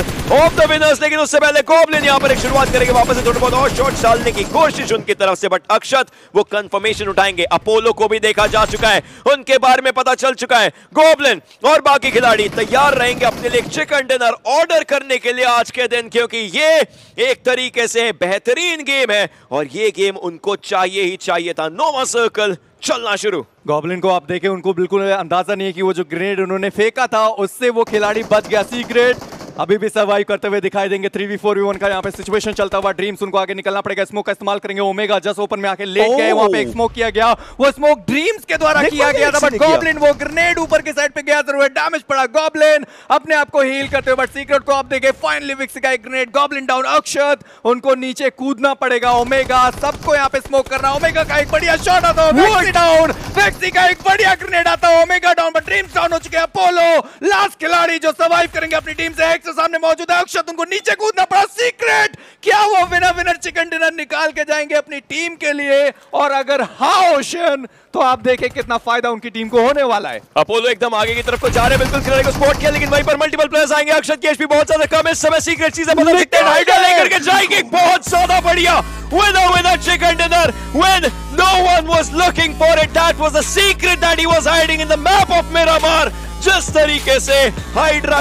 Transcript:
Of the winners लेकिन उससे पहले गॉबलिन यहाँ पर एक शुरुआत करेंगे, वापस से थोड़ा बहुत और शॉट डालने की कोशिश उनकी तरफ़ से बट अक्षत, वो कंफर्मेशन उठाएँगे। अपोलो को भी देखा जा चुका है, उनके बारे में पता चल चुका है। गॉबलिन और बाकी खिलाड़ी तैयार रहेंगे अपने लिए चिकन डिनर ऑर्डर करने के लिए आज के दिन, क्योंकि ये एक तरीके से बेहतरीन गेम है, और ये गेम उनको चाहिए ही चाहिए था। नोवा सर्कल चलना शुरू। गॉबलिन को आप देखें, उनको बिल्कुल अंदाज़ा नहीं है कि वो जो ग्रेनेड उन्होंने फेंका था, उससे वो खिलाड़ी बच गया। सीक्रेट अभी भी सर्वाइव करते हुए दिखाई देंगे। Three V four V one का यहाँ पे सिचुएशन चलता हुआ ड्रीम्स उनको आगे निकलना पड़ेगा। स्मोक का इस्तेमाल करेंगे। ओमेगा जस्ट ओपन में आके ले गए। वहाँ पे स्मोक किया गया। वो स्मोक ड्रीम्स के द्वारा किया गया था बट गॉबलिन वो ग्रेनेड ऊपर की साइड पे गया। ज़रूर डैमेज पड़ा गॉबलिन अपने आप को हील करते हुए बट सीक्रेट को आप देखे फाइनली विक्स का एक ग्रेनेड गॉबलिन डाउन अक्षत। उनको नीचे कूदना पड़ेगा ओमेगा सबको यहाँ पे स्मोक करना ओमेगा का एक बढ़िया शॉट आता है डाउन वेक्सी का एक बढ़िया ग्रेनेड आता है omega down but dreams down हो चुके हैं अपोलो लास्ट खिलाड़ी जो सर्वाइव करेंगे अपनी टीम से एक सामने मौजूद है अक्षत उनको नीचे कूदना पड़ा सीक्रेट क्या वो विनर विनर चिकन डिनर निकाल के जाएँगे अपनी टीम के लिए? और अगर हाँ ओशन तो आप देखें कितना फ़ायदा उनकी टीम को होने वाला है। अपोलो एकदम आगे की तरफ़ को जा रहे हैं बिल्कुल खिलाड़ी को स्पॉट किया लेकिन वहीं पर मल्टीपल प्लेयर्स आएँगे। अक्षत केश भी बहुत ज़्यादा कम इस समय सीक्रेट चीज़ें बदल सकते हैं हाइड्रा लेकर के जाएँगे बहुत ज़्यादा बढ़िया winner with a chicken dinner when no one was looking for it. That was a secret that he was hiding in the map of Miramar. जिस तरीके से हाइड्रा